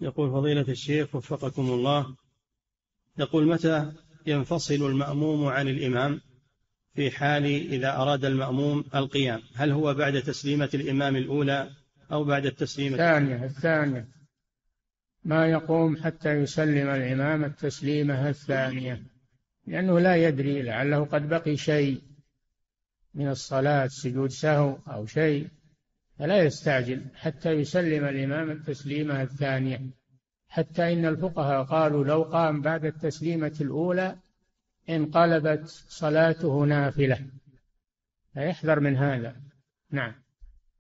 يقول فضيلة الشيخ وفقكم الله يقول متى ينفصل المأموم عن الإمام في حال إذا أراد المأموم القيام؟ هل هو بعد تسليمة الإمام الأولى أو بعد التسليمة؟ الثانية الثانية. ما يقوم حتى يسلم الإمام التسليمة الثانية لأنه لا يدري لعله قد بقي شيء من الصلاة سجود سهو أو شيء. فلا يستعجل حتى يسلم الإمام التسليمة الثانية. حتى إن الفقهاء قالوا لو قام بعد التسليمة الأولى انقلبت صلاته نافلة. فيحذر من هذا. نعم.